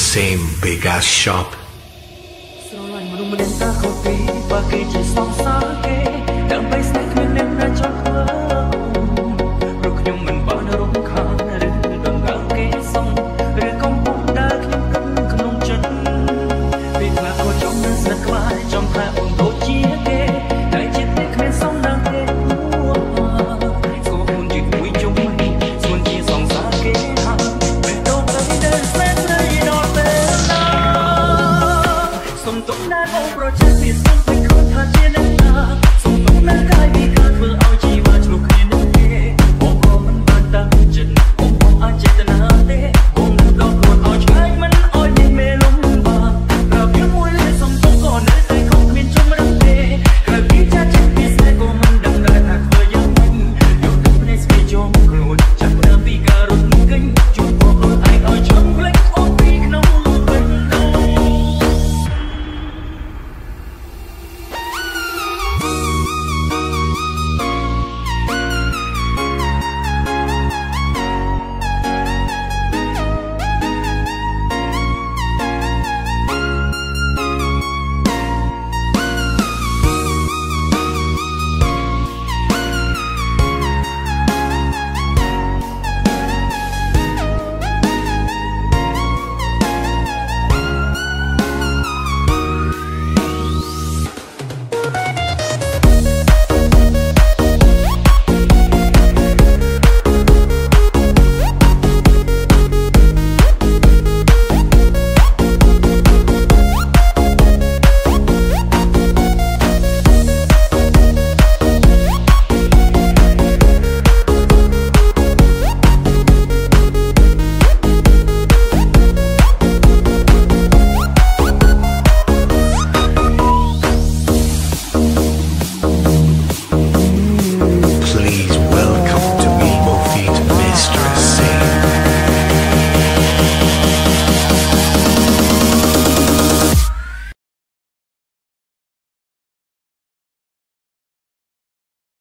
same big ass shop. I'll never protest me, something good, but in a Something I will